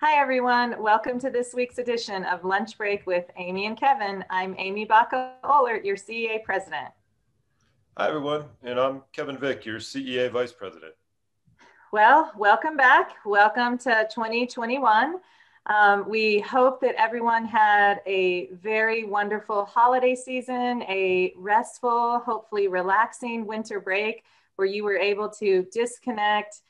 Hi, everyone. Welcome to this week's edition of Lunch Break with Amie and Kevin. I'm Amie Baca Oehlert, your CEA president. Hi, everyone. And I'm Kevin Vick, your CEA vice president. Well, welcome back. Welcome to 2021. Um, we hope that everyone had a very wonderful holiday season, a restful, hopefully relaxing winter break where you were able to disconnect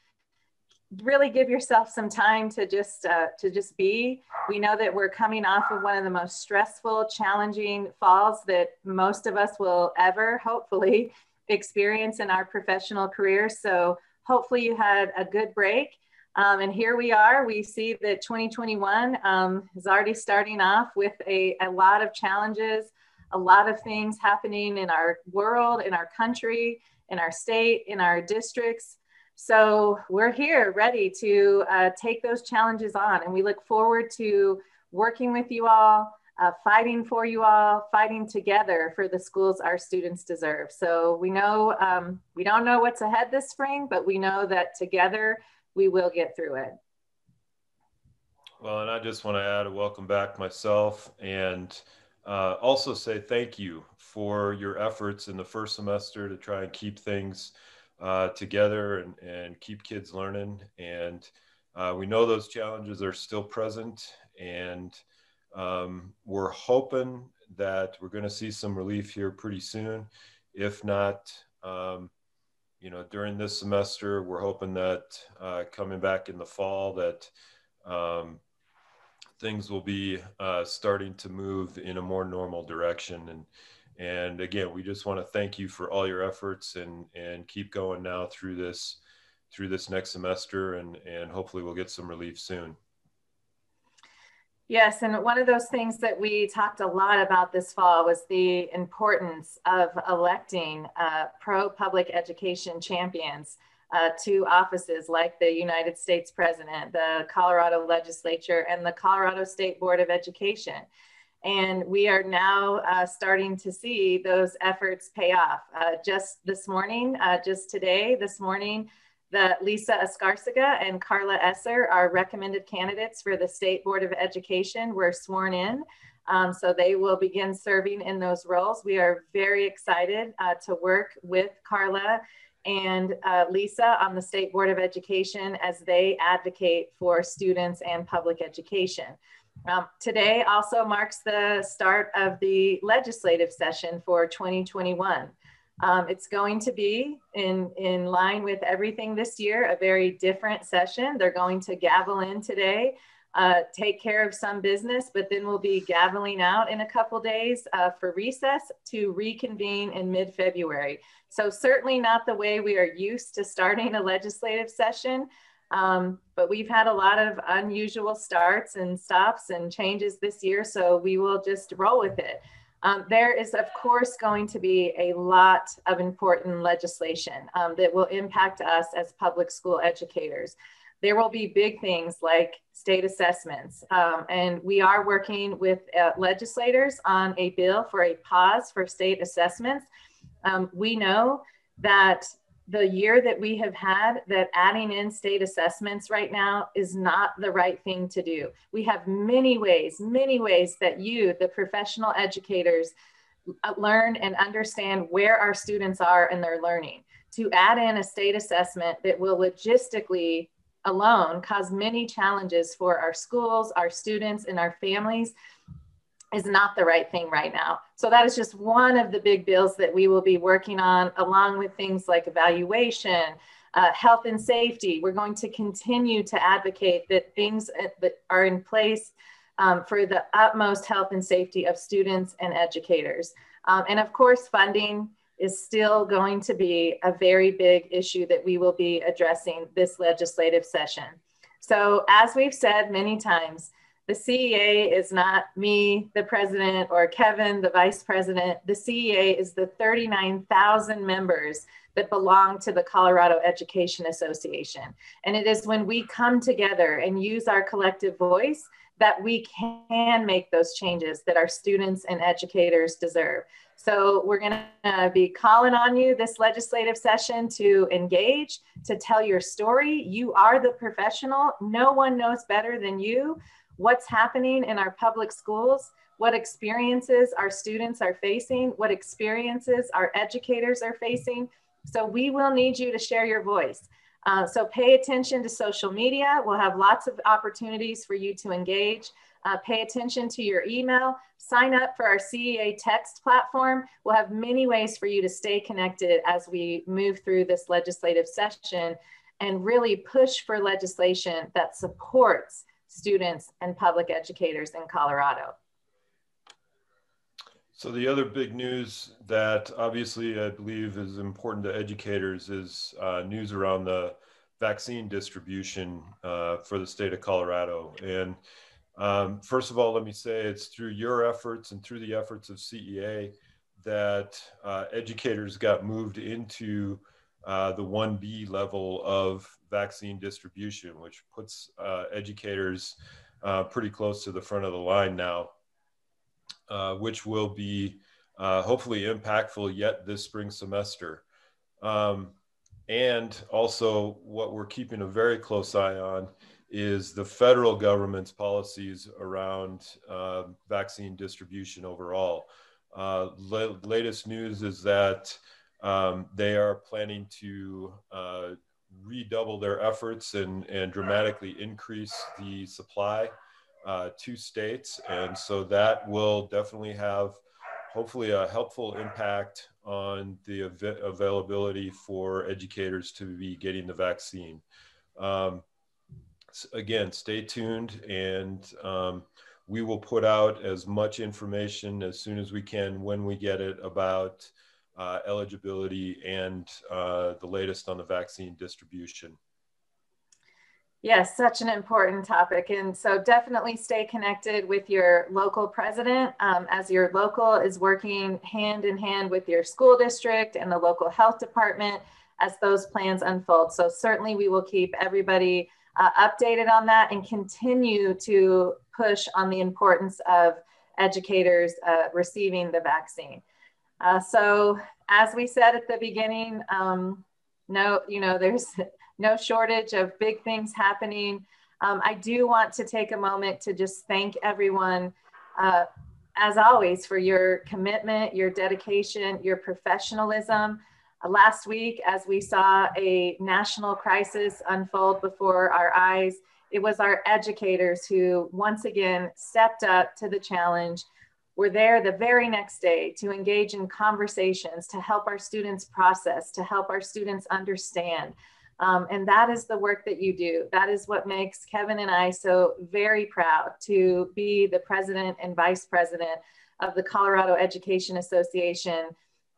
really give yourself some time to just uh, to just be. We know that we're coming off of one of the most stressful challenging falls that most of us will ever hopefully experience in our professional career. So hopefully you had a good break. Um, and here we are. We see that 2021 um, is already starting off with a, a lot of challenges a lot of things happening in our world in our country in our state in our districts so we're here ready to uh, take those challenges on, and we look forward to working with you all, uh, fighting for you all, fighting together for the schools our students deserve. So we know um, we don't know what's ahead this spring, but we know that together we will get through it. Well, and I just want to add a welcome back myself and uh, also say thank you for your efforts in the first semester to try and keep things uh, together and, and keep kids learning. And uh, we know those challenges are still present, and um, we're hoping that we're going to see some relief here pretty soon. If not, um, you know, during this semester, we're hoping that uh, coming back in the fall that um, things will be uh, starting to move in a more normal direction and and again, we just want to thank you for all your efforts and and keep going now through this through this next semester and and hopefully we'll get some relief soon. Yes, and one of those things that we talked a lot about this fall was the importance of electing uh, pro public education champions uh, to offices like the United States President, the Colorado Legislature, and the Colorado State Board of Education. And we are now uh, starting to see those efforts pay off. Uh, just this morning, uh, just today, this morning, the Lisa Escarcega and Karla Esser, our recommended candidates for the State Board of Education, were sworn in. Um, so they will begin serving in those roles. We are very excited uh, to work with Carla and uh, Lisa on the State Board of Education as they advocate for students and public education. Um, today also marks the start of the legislative session for 2021. Um, it's going to be in, in line with everything this year, a very different session. They're going to gavel in today, uh, take care of some business, but then we'll be gaveling out in a couple days uh, for recess to reconvene in mid-February. So certainly not the way we are used to starting a legislative session, um, but we've had a lot of unusual starts and stops and changes this year, so we will just roll with it. Um, there is, of course, going to be a lot of important legislation um, that will impact us as public school educators. There will be big things like state assessments, um, and we are working with uh, legislators on a bill for a pause for state assessments. Um, we know that the year that we have had that adding in state assessments right now is not the right thing to do. We have many ways, many ways that you, the professional educators, uh, learn and understand where our students are in their learning. To add in a state assessment that will logistically alone cause many challenges for our schools, our students, and our families is not the right thing right now. So that is just one of the big bills that we will be working on along with things like evaluation, uh, health and safety. We're going to continue to advocate that things uh, that are in place um, for the utmost health and safety of students and educators. Um, and of course, funding is still going to be a very big issue that we will be addressing this legislative session. So as we've said many times, the CEA is not me, the president, or Kevin, the vice president. The CEA is the 39,000 members that belong to the Colorado Education Association. And it is when we come together and use our collective voice that we can make those changes that our students and educators deserve. So we're going to be calling on you this legislative session to engage, to tell your story. You are the professional. No one knows better than you what's happening in our public schools, what experiences our students are facing, what experiences our educators are facing. So we will need you to share your voice. Uh, so pay attention to social media. We'll have lots of opportunities for you to engage. Uh, pay attention to your email. Sign up for our CEA text platform. We'll have many ways for you to stay connected as we move through this legislative session and really push for legislation that supports students and public educators in Colorado. So the other big news that obviously I believe is important to educators is uh, news around the vaccine distribution uh, for the state of Colorado. And um, first of all, let me say it's through your efforts and through the efforts of CEA that uh, educators got moved into uh, the 1B level of vaccine distribution, which puts uh, educators uh, pretty close to the front of the line now, uh, which will be uh, hopefully impactful yet this spring semester. Um, and also, what we're keeping a very close eye on is the federal government's policies around vaccine distribution overall. Uh, latest news is that um, they are planning to uh, redouble their efforts and, and dramatically increase the supply uh, to states. And so that will definitely have hopefully a helpful impact on the av- availability for educators to be getting the vaccine. Um, again, stay tuned and um, we will put out as much information as soon as we can when we get it about uh, eligibility and uh, the latest on the vaccine distribution. Yes, such an important topic. And so definitely stay connected with your local president um, as your local is working hand in hand with your school district and the local health department as those plans unfold. So certainly we will keep everybody uh, updated on that and continue to push on the importance of educators uh, receiving the vaccine. Uh, so as we said at the beginning, um, no, you know, there's no shortage of big things happening. Um, I do want to take a moment to just thank everyone, uh, as always, for your commitment, your dedication, your professionalism. Uh, last week, as we saw a national crisis unfold before our eyes, it was our educators who once again stepped up to the challenge we're there the very next day to engage in conversations, to help our students process, to help our students understand. Um, and that is the work that you do. That is what makes Kevin and I so very proud to be the president and vice president of the Colorado Education Association.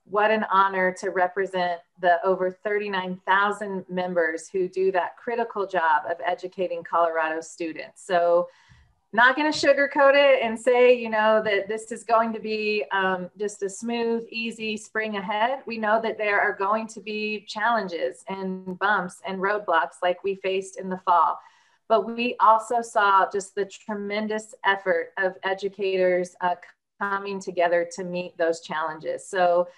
What an honor to represent the over 39,000 members who do that critical job of educating Colorado students. So not going to sugarcoat it and say, you know, that this is going to be um, just a smooth, easy spring ahead. We know that there are going to be challenges and bumps and roadblocks like we faced in the fall. But we also saw just the tremendous effort of educators uh, coming together to meet those challenges. So,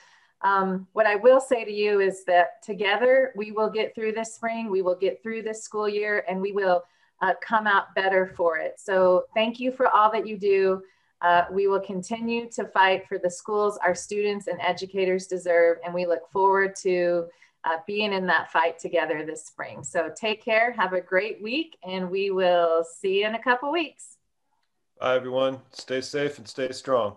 um, what I will say to you is that together we will get through this spring, we will get through this school year, and we will uh, come out better for it. So thank you for all that you do. Uh, we will continue to fight for the schools our students and educators deserve, and we look forward to uh, being in that fight together this spring. So take care, have a great week, and we will see you in a couple weeks. Bye, everyone. Stay safe and stay strong.